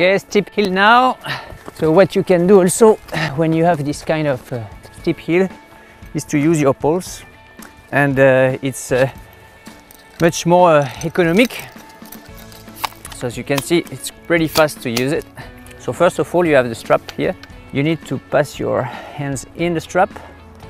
Okay, steep hill now. So what you can do also when you have this kind of uh, steep hill is to use your poles and uh, it's uh, much more uh, economic. So as you can see, it's pretty fast to use it. So first of all, you have the strap here. You need to pass your hands in the strap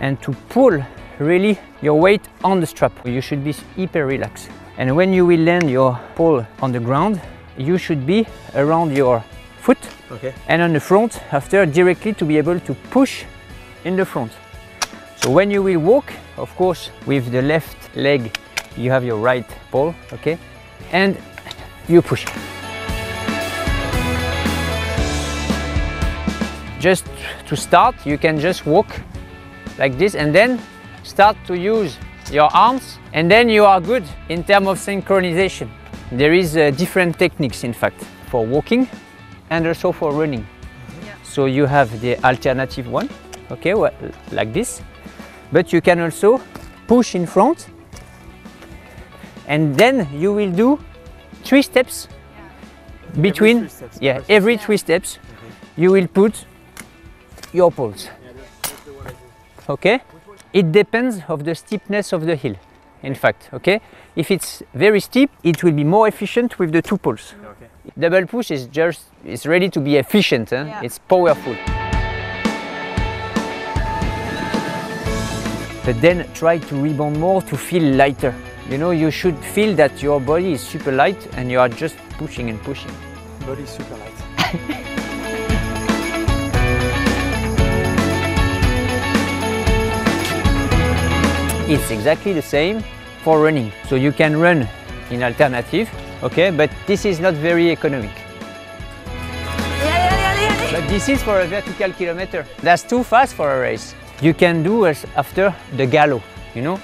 and to pull really your weight on the strap. You should be hyper relaxed. And when you will land your pole on the ground, you should be around your foot Okay. and on the front after directly to be able to push in the front. So when you will walk, of course, with the left leg, you have your right pole, okay? And you push. Just to start, you can just walk like this and then start to use your arms and then you are good in terms of synchronization. There is uh, different techniques in fact for walking and also for running. Yeah. So you have the alternative one, okay, wha- like this. But you can also push in front and then you will do three steps between three steps, yeah okay. every three steps you will put your poles okay it depends of the steepness of the hill in fact okay if it's very steep it will be more efficient with the two poles Okay. double push is just is ready to be efficient huh? Yeah. it's powerful but then try to rebound more to feel lighter you know you should feel that your body is super light and you are just pushing and pushing Body super light. it's exactly the same for running so you can run in alternative okay but this is not very economic. But this is for a vertical kilometer. That's too fast for a race. You can do as after the gallo, you know,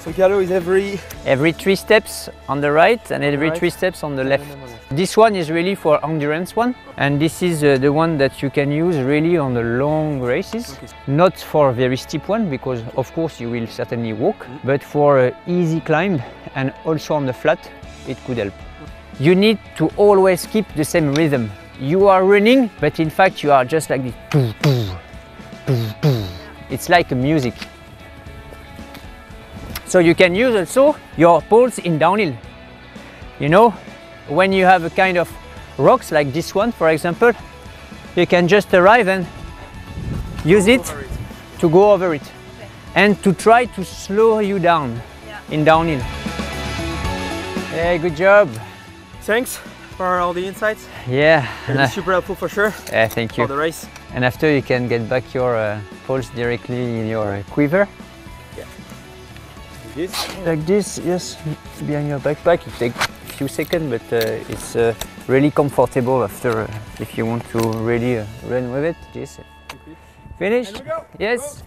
So gallo is every. every three steps on the right and every right. three steps on the left. This one is really for endurance one, and this is uh, the one that you can use really on the long races. Okay. Not for a very steep one because of course you will certainly walk, mm. but for a easy climb and also on the flat, it could help. Mm. You need to always keep the same rhythm. You are running, but in fact you are just like this. It's like a music. So you can use also your poles in downhill. You know, when you have a kind of rocks like this one, for example, you can just arrive and use it it. to go over it and to try to slow you down Yeah. in downhill. Hey, good job. Thanks for all the insights. Yeah, super helpful for sure yeah thank you. for the race. And after you can get back your uh, poles directly in your uh, quiver. This. like this, yes, behind your backpack. It takes a few seconds, but uh, it's uh, really comfortable after uh, if you want to really uh, run with it. This. Finished? we go. Yes.